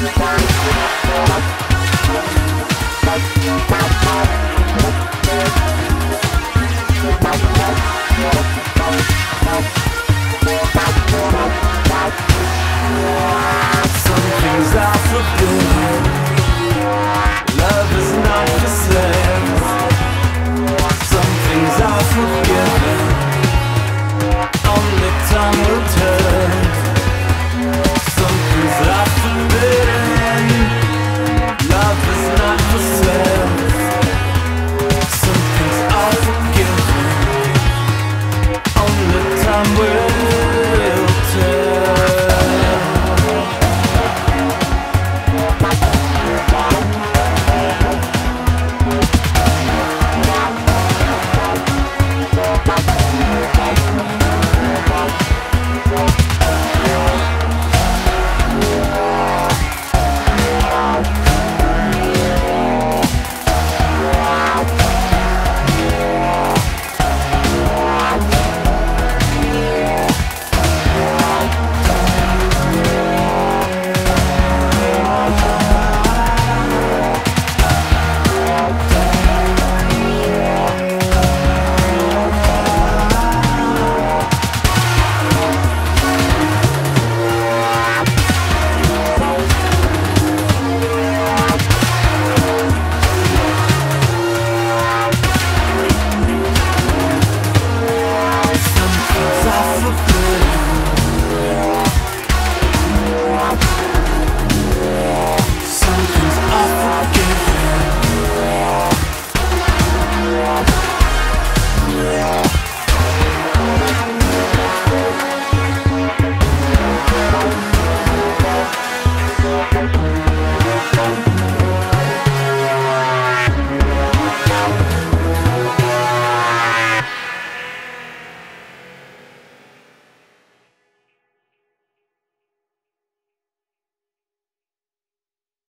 Bye. I'm with